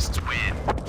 Fascists win.